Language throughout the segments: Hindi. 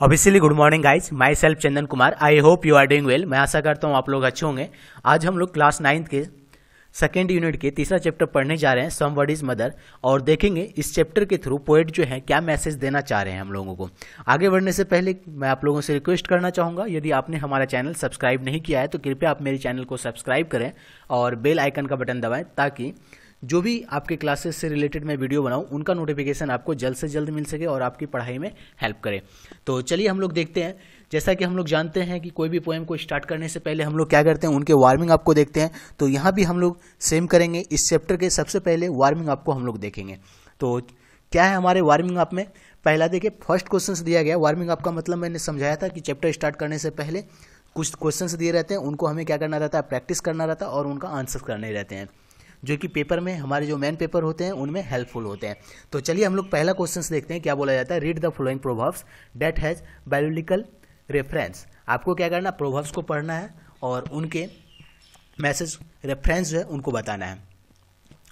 Obviously good morning guys my self Chandan Kumar I hope you are doing well मैं आशा करता हूँ आप लोग अच्छे होंगे। आज हम लोग क्लास नाइन्थ के सेकेंड यूनिट के तीसरा चैप्टर पढ़ने जा रहे हैं सम वर्ड इज़ मदर और देखेंगे इस चैप्टर के थ्रू पोएट जो है, क्या मैसेज देना चाह रहे हैं हम लोगों को। आगे बढ़ने से पहले मैं आप लोगों से रिक्वेस्ट करना चाहूँगा, यदि आपने हमारा चैनल सब्सक्राइब नहीं किया है तो कृपया आप मेरे चैनल को सब्सक्राइब करें और बेल आइकन का बटन दबाएँ, ताकि जो भी आपके क्लासेस से रिलेटेड मैं वीडियो बनाऊँ, उनका नोटिफिकेशन आपको जल्द से जल्द मिल सके और आपकी पढ़ाई में हेल्प करे। तो चलिए हम लोग देखते हैं। जैसा कि हम लोग जानते हैं कि कोई भी पोएम को स्टार्ट करने से पहले हम लोग क्या करते हैं, उनके वार्मिंग आपको देखते हैं। तो यहाँ भी हम लोग सेम करेंगे। इस चैप्टर के सबसे पहले वार्मिंग आपको हम लोग देखेंगे। तो क्या है हमारे वार्मिंग अप में? पहला देखिए फ़र्स्ट क्वेश्चन दिया गया। वार्मिंग अप का मतलब मैंने समझाया था कि चैप्टर स्टार्ट करने से पहले कुछ क्वेश्चंस दिए रहते हैं। उनको हमें क्या करना रहता है? प्रैक्टिस करना रहता है और उनका आंसर करने रहते हैं। जो कि पेपर में, हमारे जो मेन पेपर होते हैं, उनमें हेल्पफुल होते हैं। तो चलिए हम लोग पहला क्वेश्चन देखते हैं, क्या बोला जाता है? Read the following proverbs that has biological reference आपको क्या करना प्रोवर्ब्स को पढ़ना है और उनके मैसेज रेफरेंस जो है, उनको बताना है।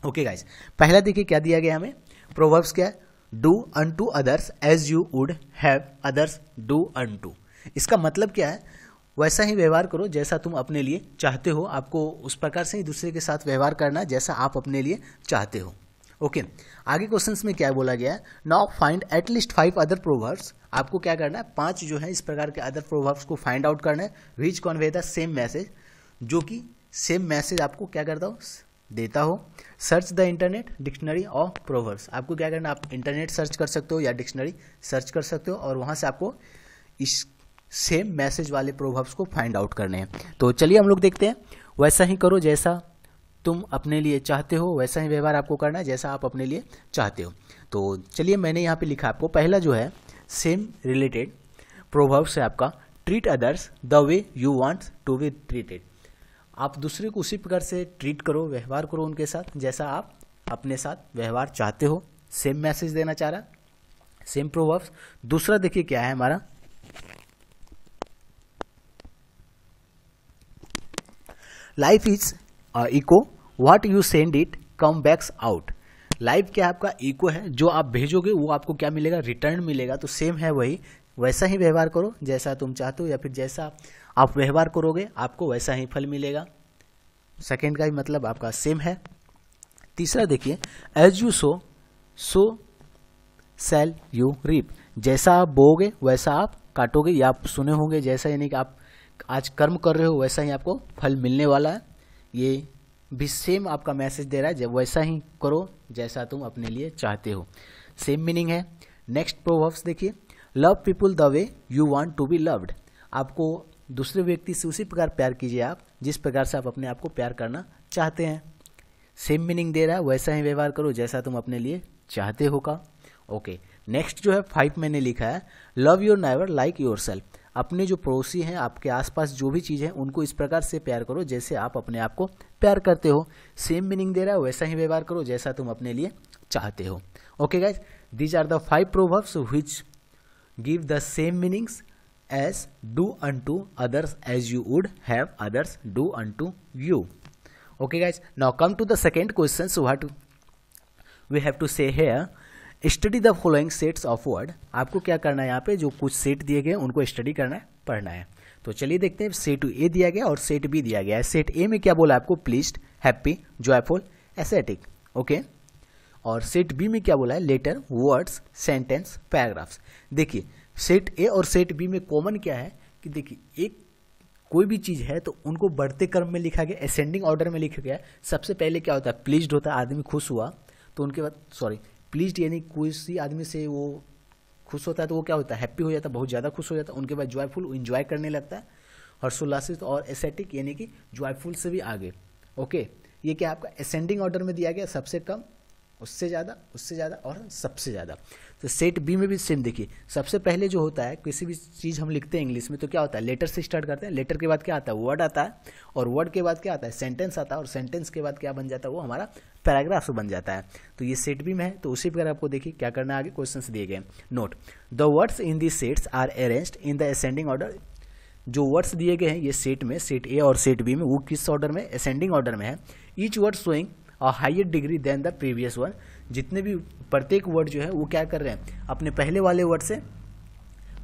ओके गाइज़ पहला देखिए, क्या दिया गया हमें? प्रोवर्ब्स क्या है? Do unto others as you would have others do unto इसका मतलब क्या है? वैसा ही व्यवहार करो जैसा तुम अपने लिए चाहते हो। आपको उस प्रकार से ही दूसरे के साथ व्यवहार करना जैसा आप अपने लिए चाहते हो। Okay okay. आगे क्वेश्चंस में क्या बोला गया है? Now find at least five other proverbs आपको क्या करना है? पाँच जो है, इस प्रकार के अदर प्रोवर्ब्स को फाइंड आउट करना है। Which convey the same message जो कि सेम मैसेज आपको क्या करता हो? देता हो। Search the internet dictionary of proverbs आपको क्या करना आप इंटरनेट सर्च कर सकते हो या डिक्शनरी सर्च कर सकते हो और वहाँ से आपको इस सेम मैसेज वाले प्रोवर्ब्स को फाइंड आउट करने हैं। तो चलिए हम लोग देखते हैं। वैसा ही करो जैसा तुम अपने लिए चाहते हो, वैसा ही व्यवहार आपको करना है जैसा आप अपने लिए चाहते हो। तो चलिए मैंने यहाँ पे लिखा आपको। पहला जो है सेम रिलेटेड प्रोवर्ब्स है आपका। Treat others the way you want to be treated आप दूसरे को उसी प्रकार से ट्रीट करो, व्यवहार करो उनके साथ जैसा आप अपने साथ व्यवहार चाहते हो। सेम मैसेज देना चाह रहा सेम प्रोवर्ब्स दूसरा देखिए क्या है हमारा। Life is echo what you send it come backs out life क्या आपका इको है? जो आप भेजोगे, वो आपको क्या मिलेगा? रिटर्न मिलेगा। तो सेम है वही। वैसा ही व्यवहार करो, जैसा तुम चाहते हो या फिर जैसा आप व्यवहार करोगे, आपको वैसा ही फल मिलेगा। सेकेंड का भी मतलब आपका सेम है। तीसरा देखिए as you sow so shall you reap जैसा आप बोगे वैसा आप काटोगे या आप सुने होंगे, जैसा यानी कि आप आज कर्म कर रहे हो, वैसा ही आपको फल मिलने वाला है। ये भी सेम आपका मैसेज दे रहा है, जब वैसा ही करो, जैसा तुम अपने लिए चाहते हो। सेम मीनिंग है। नेक्स्ट प्रोवर्ब्स देखिए। Love people the way you want to be loved आपको दूसरे व्यक्ति से उसी प्रकार प्यार कीजिए आप, जिस प्रकार से आप अपने आप को प्यार करना चाहते हैं। सेम मीनिंग दे रहा है, वैसा ही व्यवहार करो, जैसा तुम अपने लिए चाहते हो का। ओके नेक्स्ट जो है फाइव मैंने लिखा है। Love your neighbour like yourself अपने जो पड़ोसी हैं, आपके आसपास जो भी चीज़ है, उनको इस प्रकार से प्यार करो जैसे आप अपने आप को प्यार करते हो। सेम मीनिंग दे रहा है, वैसा ही व्यवहार करो जैसा तुम अपने लिए चाहते हो। Okay guys these are the five proverbs which give the same meanings as do unto others as you would have others do unto you okay guys now come to the second question what we have to say here study the following sets of word आपको क्या करना है यहाँ पे? जो कुछ सेट दिए गए उनको स्टडी करना है, पढ़ना है। तो चलिए देखते हैं सेट ए दिया गया और सेट बी दिया गया है। सेट ए में क्या बोला आपको? Please happy joyful ecstatic okay और सेट बी में क्या बोला है? लेटर वर्ड्स सेंटेंस पैराग्राफ्स देखिए सेट ए और सेट बी में कॉमन क्या है? कि देखिए, एक कोई भी चीज़ है तो उनको बढ़ते क्रम में लिखा गया असेंडिंग ऑर्डर में लिखा गया सबसे पहले क्या होता है? प्लीज़ होता है, आदमी खुश हुआ तो उनके बाद सॉरी प्लीज़ यानी किसी आदमी से वो खुश होता है तो वो क्या होता है? हैप्पी हो जाता है, बहुत ज़्यादा खुश हो जाता है, उनके बाद जॉयफुल इंजॉय करने लगता है। हर्षोल्लासित और एसेटिक यानी कि जॉयफुल से भी आगे। ओके ये क्या आपका असेंडिंग ऑर्डर में दिया गया? सबसे कम, उससे ज़्यादा उससे ज़्यादा और सबसे ज़्यादा। तो सेट बी में भी सेम देखिए। सबसे पहले जो होता है, किसी भी चीज़ हम लिखते हैं इंग्लिश में तो क्या होता है? लेटर से स्टार्ट करते हैं। लेटर के बाद क्या आता है? वर्ड आता है। और वर्ड के बाद क्या आता है? सेंटेंस आता है। और सेंटेंस के बाद क्या बन जाता है? वो हमारा पैराग्राफ बन जाता है। तो ये सेट बी में है तो उसी प्रकार आपको देखिए क्या करना है आगे क्वेश्चन दिए गए। Note the words in the sets are arranged in the ascending order जो वर्ड्स दिए गए हैं, ये सेट में सेट ए और सेट बी में, वो किस ऑर्डर में? असेंडिंग ऑर्डर में है। Each word showing a higher degree than the previous one जितने भी प्रत्येक वर्ड जो है, वो क्या कर रहे हैं? अपने पहले वाले वर्ड से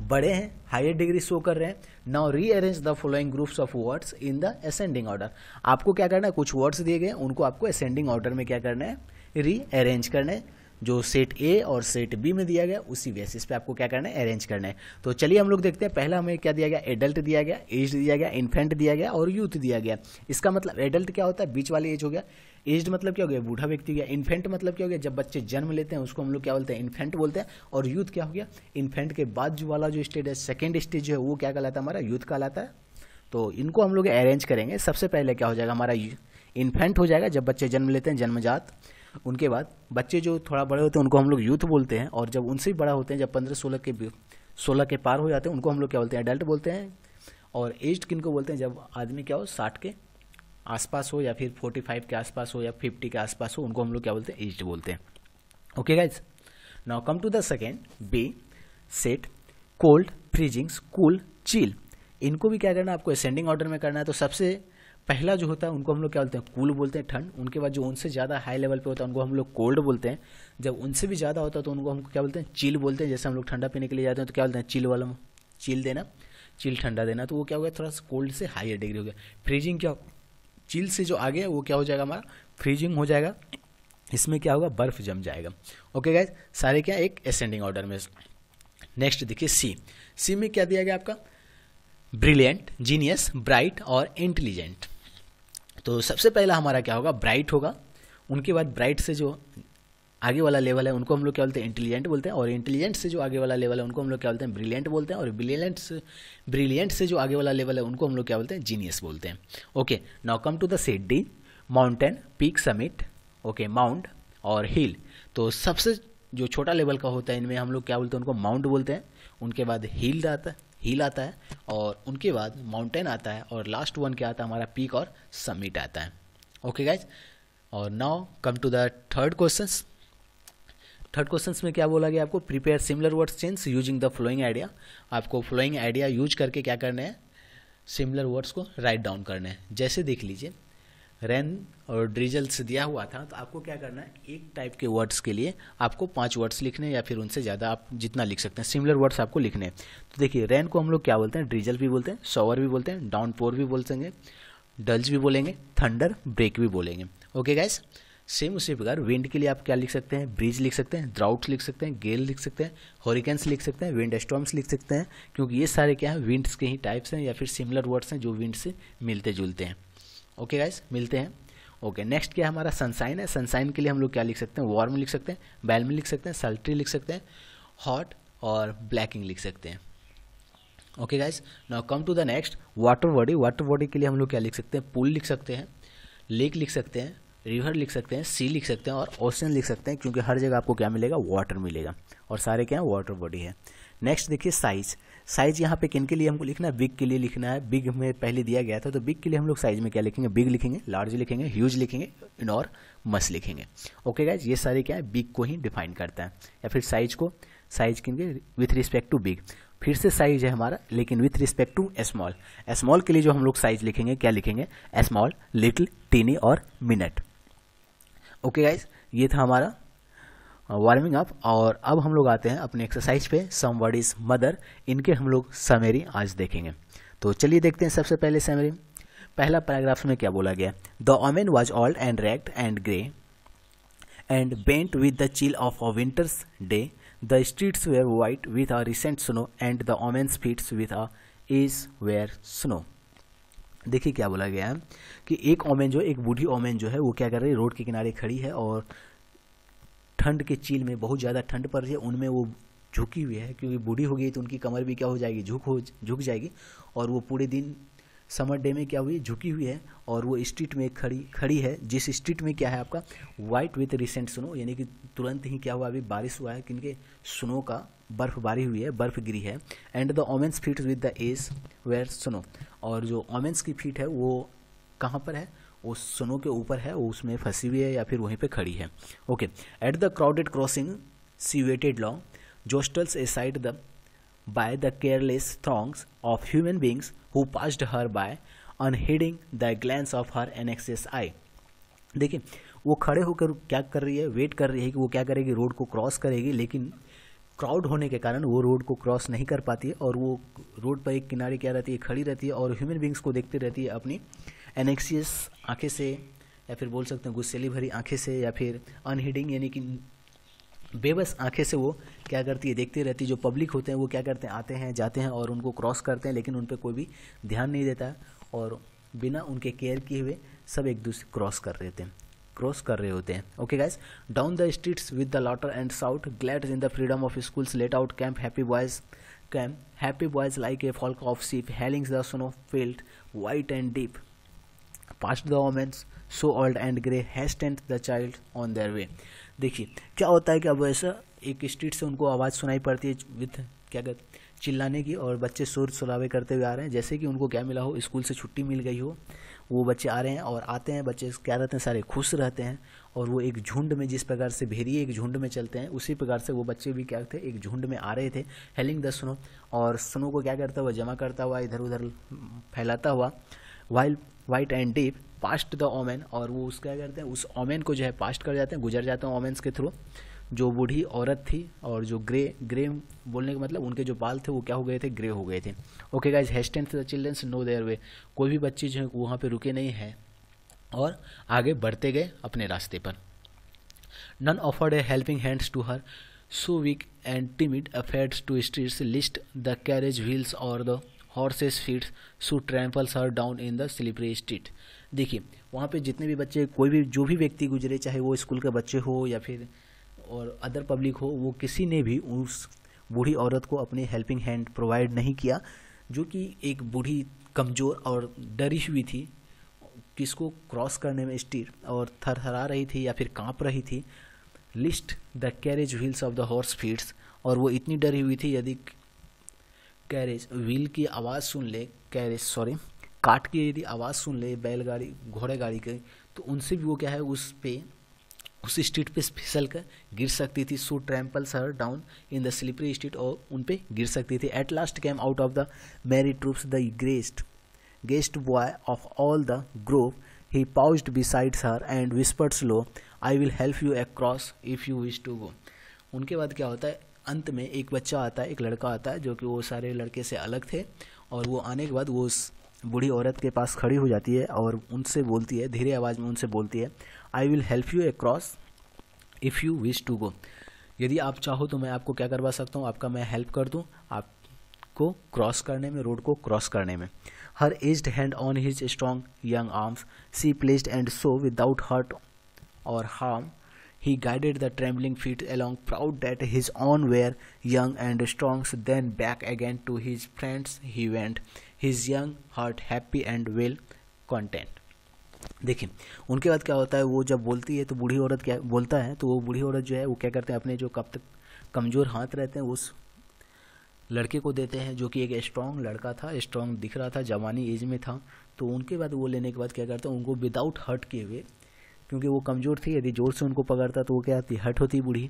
बड़े हैं हायर डिग्री शो कर रहे हैं। Now rearrange the following groups of words in the ascending order आपको क्या करना है? कुछ वर्ड्स दिए गए, उनको आपको असेंडिंग ऑर्डर में क्या करना है? री अरेंज करना है। जो सेट ए और सेट बी में दिया गया, उसी बेसिस पे आपको क्या करना है? अरेंज करना है। तो चलिए हम लोग देखते हैं। पहला हमें क्या दिया गया? एडल्ट दिया गया एज दिया गया इन्फेंट दिया गया और यूथ दिया गया। इसका मतलब एडल्ट क्या होता है? बीच वाली एज हो गया। एज मतलब क्या हो गया? बूढ़ा व्यक्ति गया। इन्फेंट मतलब क्या हो गया? जब बच्चे जन्म लेते हैं, उसको हम लोग क्या बोलते हैं? इन्फेंट बोलते हैं। और यूथ क्या हो गया? इन्फेंट के बाद जो वाला जो स्टेज है सेकेंड स्टेज जो है, वो क्या कहलाता है हमारा? यूथ कहलाता है। तो इनको हम लोग अरेंज करेंगे। सबसे पहले क्या हो जाएगा? हमारा इन्फेंट हो जाएगा जब बच्चे जन्म लेते हैं, जन्मजात। उनके बाद बच्चे जो थोड़ा बड़े होते हैं, उनको हम लोग यूथ बोलते हैं। और जब उनसे बड़ा होते हैं, जब पंद्रह, सोलह के सोलह के पार हो जाते हैं, उनको हम लोग क्या बोलते हैं? अडल्ट बोलते हैं। और एज किन को बोलते हैं? जब आदमी क्या हो, साठ के आसपास हो या फिर फोर्टी फाइव के आसपास हो या फिफ्टी के आसपास हो, उनको हम लोग क्या बोलते हैं? एज बोलते हैं। Okay guys now come to the second B set cold freezings cool chill इनको भी क्या करना है? आपको असेंडिंग ऑर्डर में करना है। तो सबसे पहला जो होता है, उनको हम लोग क्या बोलते हैं? कूल बोलते हैं, ठंड। उनके बाद जो उनसे ज़्यादा हाई लेवल पे होता है, उनको हम लोग कोल्ड बोलते हैं। जब उनसे भी ज़्यादा होता है तो उनको हम क्या बोलते हैं? चिल बोलते हैं। जैसे हम लोग ठंडा पीने के लिए जाते हैं तो क्या बोलते हैं? चिल वाला चिल देना। चिल ठंडा देना। तो वो क्या हो गया? थोड़ा सा कोल्ड से हाइयर डिग्री हो गया। फ्रीजिंग क्या चिल से जो आगे है, वो क्या हो जाएगा हमारा? फ्रीजिंग हो जाएगा। इसमें क्या होगा? बर्फ़ जम जाएगा। ओके गाइज़ सारे क्या? एक असेंडिंग ऑर्डर में। नेक्स्ट देखिए सी सी में क्या दिया गया आपका? ब्रिलियंट जीनियस ब्राइट और इंटेलिजेंट तो सबसे पहला हमारा क्या होगा? ब्राइट होगा। उनके बाद ब्राइट से जो आगे वाला लेवल है, उनको हम लोग क्या बोलते हैं इंटेलिजेंट बोलते हैं। और इंटेलिजेंट से जो आगे वाला लेवल है, उनको हम लोग क्या बोलते हैं ब्रिलियंट बोलते हैं। और ब्रिलियंट से ब्रिलियंट से जो आगे वाला लेवल है, उनको हम लोग क्या बोलते हैं जीनियस बोलते हैं। Okay now come to the set D mountain peak summit okay mount और हिल तो सबसे जो छोटा लेवल का होता है, इनमें हम लोग क्या बोलते हैं, उनको माउंट बोलते हैं। उनके बाद हिल आता है हिल आता है और उनके बाद माउंटेन आता है और लास्ट वन क्या आता है, हमारा पीक और समिट आता है। ओके गाइज़ और now come to the third question third question में क्या बोला गया आपको? Prepare similar words change using the following idea आपको फ्लोइंग आइडिया यूज़ करके क्या करना है? सिमिलर वर्ड्स को राइट डाउन करना है। जैसे देख लीजिए रेन और ड्रिजल्स दिया हुआ था तो आपको क्या करना है? एक टाइप के वर्ड्स के लिए आपको पाँच वर्ड्स लिखने या फिर उनसे ज़्यादा आप जितना लिख सकते हैं। सिमिलर वर्ड्स आपको लिखने हैं। तो देखिए रेन को हम लोग क्या बोलते हैं? ड्रिजल भी बोलते हैं शॉवर भी बोलते हैं डाउन पोर भी बोल सकेंगे डल्स भी बोलेंगे थंडर ब्रेक भी बोलेंगे। ओके गाइस सेम उसी प्रकार विंड के लिए आप क्या लिख सकते हैं ब्रिज लिख सकते हैं ड्राउट्स लिख सकते हैं गेल लिख सकते हैं हॉरिकेंस लिख सकते हैं विंड स्टॉम्स लिख सकते हैं क्योंकि ये सारे क्या है विंड्स के ही टाइप्स हैं या फिर सिमिलर वर्ड्स हैं जो विंड से मिलते जुलते हैं ओके गाइस मिलते हैं ओके नेक्स्ट क्या हमारा सनसाइन है सनसाइन के लिए हम लोग क्या लिख सकते हैं वार्म लिख सकते हैं बैलमी लिख सकते हैं सल्ट्री लिख सकते हैं हॉट और ब्लैकिंग लिख सकते हैं okay guys now come to the next water body water body के लिए हम लोग क्या लिख सकते हैं पुल लिख सकते हैं लेक लिख सकते हैं रिवर लिख सकते हैं सी लिख सकते हैं और ओशन लिख सकते हैं, क्योंकि हर जगह आपको क्या मिलेगा? वाटर मिलेगा। और सारे क्या वाटर बॉडी है। नेक्स्ट देखिए साइज़ साइज़ यहाँ पे किन के लिए हमको लिखना है? बिग के लिए लिखना है। बिग में पहले दिया गया था तो बिग के लिए हम लोग साइज़ में क्या लिखेंगे? बिग लिखेंगे लार्ज लिखेंगे ह्यूज लिखेंगे इन और मस लिखेंगे। ओके गाइज़ ये सारे क्या है? बिग को ही डिफाइन करता है। या फिर साइज़ को साइज़ किन के? विथ रिस्पेक्ट टू बिग फिर से साइज़ है हमारा, लेकिन with respect to small small के लिए जो हम लोग साइज़ लिखेंगे, क्या लिखेंगे? स्मॉल लिटिल टीनी और मिनट ओके गाइज़ ये था हमारा वार्मिंग अप और अब हम लोग आते हैं अपने एक्सरसाइज पे सम वर्ड इज़ मदर इनके हम लोग समेरी आज देखेंगे। तो चलिए देखते हैं सबसे पहले समेरी पहला पैराग्राफ में क्या बोला गया? The woman was old and ragged and grey and bent with the chill of a winter's day the streets were white with a recent snow and the woman's feets with a is were snow देखिए क्या बोला गया है कि एक ओमेन जो एक बूढ़ी ओमेन जो है, वो क्या कर रही है, रोड के किनारे खड़ी है और ठंड के चील में, बहुत ज़्यादा ठंड पड़ रही है, उनमें वो झुकी हुई है, क्योंकि बूढ़ी हो गई तो उनकी कमर भी क्या हो जाएगी, झुक हो, झुक जाएगी और वो पूरे दिन समर डे में क्या हुई, झुकी हुई है और वो स्ट्रीट में खड़ी खड़ी है। जिस स्ट्रीट में क्या है आपका वाइट विथ रिसेंट स्नो, यानी कि तुरंत ही क्या हुआ, अभी बारिश हुआ है किनके स्नो का बर्फबारी हुई है बर्फ़ गिरी है। And the woman's feet with the age were snow और जो ओमेंस की फीट है, वो कहाँ पर है? वो स्नो के ऊपर है, वो उसमें फंसी हुई है या फिर वहीं पे खड़ी है। Okay at the crowded crossing she waited long jostles side the by the careless throngs of human beings who passed her by unheeding the glance of her anxious eye देखिए, वो खड़े होकर क्या कर रही है? वेट कर रही है कि वो क्या करेगी? रोड को क्रॉस करेगी, लेकिन क्राउड होने के कारण वो रोड को क्रॉस नहीं कर पाती है और वो रोड पर एक किनारे क्या रहती है, खड़ी रहती है और ह्यूमन बींग्स को देखती रहती है अपनी एनेक्सियस आँखें से, या फिर बोल सकते हैं गुस्सेली भरी आँखें से, या फिर अनहिडिंग यानी कि बेबस आँखें से वो क्या करती है, देखती रहती है। जो पब्लिक होते हैं, वो क्या करते हैं, आते हैं, जाते हैं और उनको क्रॉस करते हैं, लेकिन उन पर कोई भी ध्यान नहीं देता और बिना उनके केयर किए हुए सब एक दूसरे क्रॉस कर रहे थे क्रॉस कर रहे होते हैं। Okay guys down the streets with the laughter and shout glad in the freedom of schools let out came happy boys came happy boys like a flock of sheep hailings the sun field white and deep past the women's so old and grey hastened the child on their way देखिए, क्या होता है कि अब ऐसा एक स्ट्रीट से उनको आवाज़ सुनाई पड़ती है विथ क्या कहते चिल्लाने की और बच्चे शोर सुलावे करते हुए आ रहे हैं। जैसे कि उनको क्या मिला हो? स्कूल से छुट्टी मिल गई हो। वो बच्चे आ रहे हैं और आते हैं, बच्चे क्या रहते हैं, सारे खुश रहते हैं और वो एक झुंड में जिस प्रकार से भेड़िए एक झुंड में चलते हैं, उसी प्रकार से वो बच्चे भी क्या थे एक झुंड में आ रहे थे, हेलिंग द स्नो। और स्नो को क्या करता हुआ, जमा करता हुआ, इधर उधर फैलाता हुआ while white and deep past the woman और वो उसका क्या करते हैं, उस ओमेन को जो है पास्ट कर जाते हैं, गुजर जाते हैं ओमेन्स के थ्रू जो बूढ़ी औरत थी और जो ग्रे ग्रे बोलने का मतलब उनके जो बाल थे वो क्या हो गए थे? ग्रे हो गए थे। Okay guys hastened the children's no their way कोई भी बच्चे जो है वहाँ पर रुके नहीं हैं और आगे बढ़ते गए अपने रास्ते पर। None offered a helping hands to her so weak and timid afraid to streets lest the carriage wheels और the horses feet so tramples her down in the slippery street देखिए, वहाँ पे जितने भी बच्चे, कोई भी, जो भी व्यक्ति गुजरे, चाहे वो स्कूल के बच्चे हो या फिर और अदर पब्लिक हो, वो किसी ने भी उस बूढ़ी औरत को अपनी हेल्पिंग हैंड प्रोवाइड नहीं किया, जो कि एक बूढ़ी कमज़ोर और डरी हुई थी, किसको क्रॉस करने में स्टीर और थरथरा रही थी या फिर काँप रही थी lest the carriage wheels of the horse feet और वो इतनी डरी हुई थी यदि कैरेज व्हील की आवाज़ सुन ले कैरेज सॉरी काट की यदि आवाज़ सुन ले बैलगाड़ी घोड़े गाड़ी की तो उनसे भी वो क्या है, उस पे उस स्ट्रीट पे फिसल कर गिर सकती थी। So trample her down in the slippery street और उन पे गिर सकती थी। At last came out of the merry troops the gayest guest boy of all the group he paused besides her and whispered slow I will help you across if you wish to go उनके बाद क्या होता है? अंत में एक बच्चा आता है, एक लड़का आता है, जो कि वो सारे लड़के से अलग थे और वो आने के बाद वो उस बूढ़ी औरत के पास खड़ी हो जाती है और उनसे बोलती है धीरे आवाज़ में उनसे बोलती है I will help you across if you wish to go यदि आप चाहो तो मैं आपको क्या करवा सकता हूँ? आपका मैं हेल्प कर दूँ आपको क्रॉस करने में रोड को क्रॉस करने में। Her aged hand on his strong young arms she placed and so without hurt और harm He guided the trembling feet along, proud that his own were young and strong. Then back again to his friends he went, his young heart happy and well content देखिए, उनके बाद क्या होता है, वो जब बोलती है तो बूढ़ी औरत क्या बोलता है तो वो बूढ़ी औरत जो है, वो क्या करते हैं, अपने जो कब तक कमज़ोर हाथ रहते हैं, उस लड़के को देते हैं, जो कि एक स्ट्रॉन्ग लड़का था स्ट्रॉन्ग दिख रहा था, जवानी एज में था। तो उनके बाद, वो लेने के बाद क्या करते हैं, उनको विदाउट हर्ट किए हुए, क्योंकि वो कमज़ोर थी, यदि ज़ोर से उनको पकड़ता तो वो क्या थी हट होती बूढ़ी,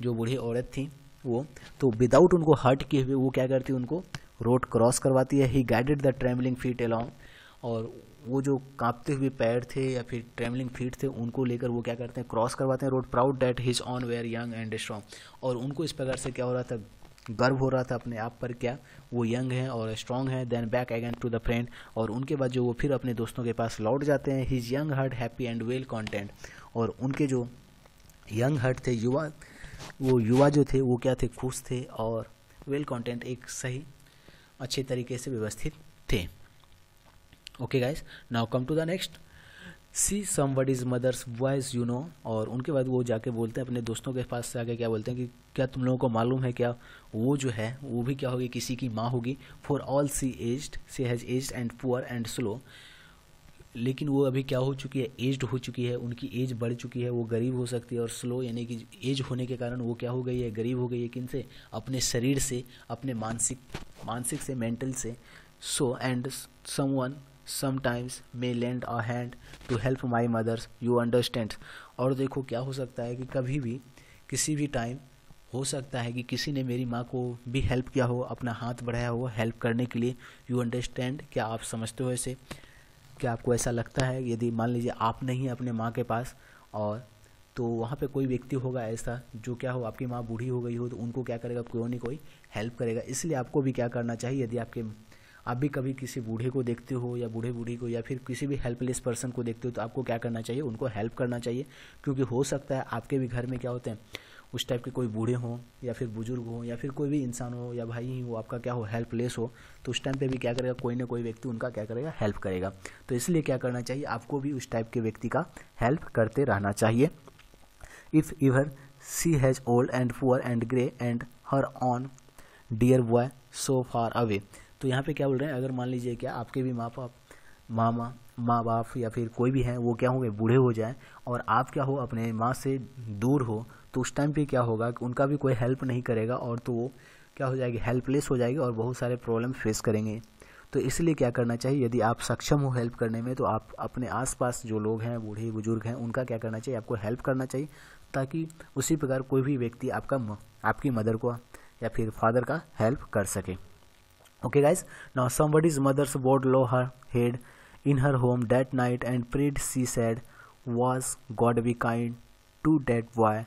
जो बूढ़ी औरत थी वो। तो विदाउट उनको हर्ट किए हुए, वो क्या करती, उनको रोड क्रॉस करवाती है he guided the travelling feet along और वो जो कांपते हुए पैर थे या फिर ट्रैवलिंग फीट थे, उनको लेकर वो क्या करते हैं, क्रॉस करवाते हैं road proud that his own were young and strong और उनको इस प्रकार से क्या हो रहा था, गर्व हो रहा था अपने आप पर क्या, वो यंग हैं और स्ट्रांग हैं then back again to the friend और उनके बाद जो वो फिर अपने दोस्तों के पास लौट जाते हैं his young heart happy and well content और उनके जो यंग हार्ट थे, युवा, वो युवा जो थे, वो क्या थे, खुश थे और वेल well कॉन्टेंट एक सही अच्छे तरीके से व्यवस्थित थे। Okay guys now come to the next she some what is mother's voice you know और उनके बाद वो जाके बोलते हैं, अपने दोस्तों के पास से आके क्या बोलते हैं कि क्या तुम लोगों को मालूम है क्या वो जो है, वो भी क्या होगी, किसी की माँ होगी? For all she aged she has aged and poor and slow लेकिन वो अभी क्या हो चुकी है? एज्ड हो चुकी है, उनकी एज बढ़ चुकी है, वो गरीब हो सकती है और स्लो यानी कि एज होने के कारण वो क्या हो गई है? गरीब हो गई है किन से अपने शरीर से, अपने मानसिक मानसिक से मेंटल से। So and someone sometimes may lend a hand to help my mother's you understand और देखो क्या हो सकता है कि कभी भी, किसी भी टाइम हो सकता है कि किसी ने मेरी माँ को भी हेल्प किया हो, अपना हाथ बढ़ाया हो हेल्प करने के लिए यू अंडरस्टैंड क्या आप समझते हो ऐसे? क्या आपको ऐसा लगता है यदि मान लीजिए आप नहीं अपने माँ के पास और तो वहाँ पे कोई व्यक्ति होगा ऐसा जो क्या हो आपकी माँ बूढ़ी हो गई हो तो उनको क्या करेगा? कोई नहीं, कोई हेल्प करेगा। इसलिए आपको भी क्या करना चाहिए यदि आपके आप भी कभी किसी बूढ़े को देखते हो या बूढ़े बूढ़ी को या फिर किसी भी हेल्पलेस पर्सन को देखते हो तो आपको क्या करना चाहिए? उनको हेल्प करना चाहिए। क्योंकि हो सकता है आपके भी घर में क्या होते हैं उस टाइप के कोई बूढ़े हों या फिर बुज़ुर्ग हों या फिर कोई भी इंसान हो या भाई ही हो आपका क्या हो हेल्पलेस हो तो उस टाइम पे भी क्या करेगा, कोई ना कोई व्यक्ति उनका क्या करेगा हेल्प करेगा। तो इसलिए क्या करना चाहिए, आपको भी उस टाइप के व्यक्ति का हेल्प करते रहना चाहिए। If ever she has old and poor and grey and her own dear boy so far away तो यहाँ पे क्या बोल रहे हैं, अगर मान लीजिए क्या आपके भी माँ बाप मामा माँ बाप या फिर कोई भी है, वो क्या होंगे, बूढ़े हो जाए और आप क्या हो, अपने माँ से दूर हो तो उस टाइम पे क्या होगा कि उनका भी कोई हेल्प नहीं करेगा और तो वो क्या हो जाएगी हेल्पलेस हो जाएगी और बहुत सारे प्रॉब्लम फेस करेंगे। तो इसलिए क्या करना चाहिए, यदि आप सक्षम हो हेल्प करने में तो आप अपने आसपास जो लोग हैं, बूढ़े, बुज़ुर्ग हैं, उनका क्या करना चाहिए, आपको हेल्प करना चाहिए, ताकि उसी प्रकार कोई भी व्यक्ति आपका आपकी मदर को या फिर फादर का हेल्प कर सके। Okay guys now somebody's mother bowed low her head in her home that night and prayed she said was God be kind to that boy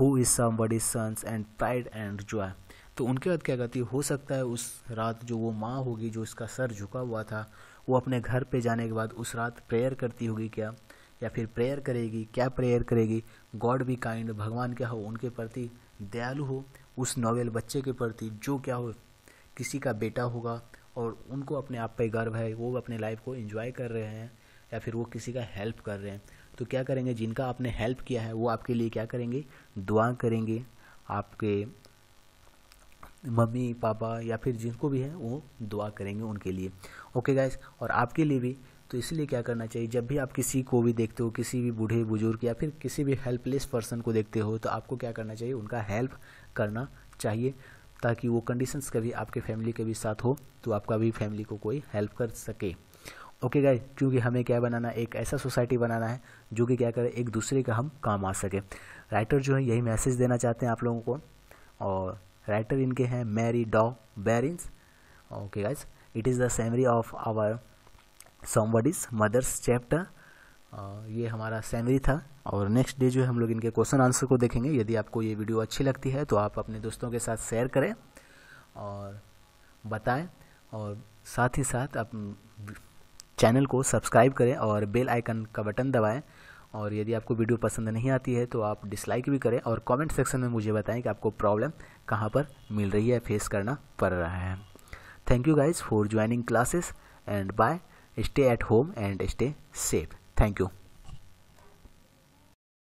who is somebody's son and pride and joy तो उनके बाद क्या कहती है? हो सकता है उस रात जो वो माँ होगी, जो इसका सर झुका हुआ था, वो अपने घर पे जाने के बाद उस रात प्रेयर करती होगी क्या? या फिर प्रेयर करेगी? क्या प्रेयर करेगी? गॉड बी काइंड, भगवान क्या हो? उनके प्रति दयालु हो? उस नॉवेल बच्चे के प्रति जो क्या हो? किसी का बेटा होगा और उनको अपने आप पे गर्व है, वो अपने लाइफ को एंजॉय कर रहे हैं या फिर वो किसी का हेल्प कर रहे हैं। तो क्या करेंगे? जिनका आपने हेल्प किया है, वो आपके लिए क्या करेंगे? दुआ करेंगे। आपके मम्मी, पापा या फिर जिनको भी है, वो दुआ करेंगे उनके लिए। ओके गाइस और आपके लिए भी। तो इसलिए क्या करना चाहिए? जब भी आप किसी को भी देखते हो, किसी भी बूढ़े, बुज़ुर्ग या फिर किसी भी हेल्पलेस पर्सन को देखते हो तो आपको क्या करना चाहिए? उनका हेल्प करना चाहिए, ताकि वो कंडीशंस कभी आपके फैमिली के भी साथ हो तो आपका भी फैमिली को कोई हेल्प कर सके। ओके गाइस, क्योंकि हमें क्या बनाना है एक ऐसा सोसाइटी बनाना है, जो कि क्या करे, एक दूसरे का हम काम आ सके। राइटर जो है, यही मैसेज देना चाहते हैं आप लोगों को। और राइटर इनके हैं, Mary Dow Brine. Okay guys, it is the summary of our somebody's mothers chapter ये हमारा सैमरी था। और नेक्स्ट डे जो है, हम लोग इनके क्वेश्चन आंसर को देखेंगे। यदि आपको ये वीडियो अच्छी लगती है तो आप अपने दोस्तों के साथ शेयर करें और बताएँ। और साथ ही साथ, आप चैनल को सब्सक्राइब करें और बेल आइकन का बटन दबाएँ। और यदि आपको वीडियो पसंद नहीं आती है तो आप डिसलाइक भी करें और कमेंट सेक्शन में मुझे बताएँ कि आपको प्रॉब्लम कहाँ पर मिल रही है फेस करना पड़ रहा है। Thank you guys for joining classes and bye stay at home and stay safe thank you.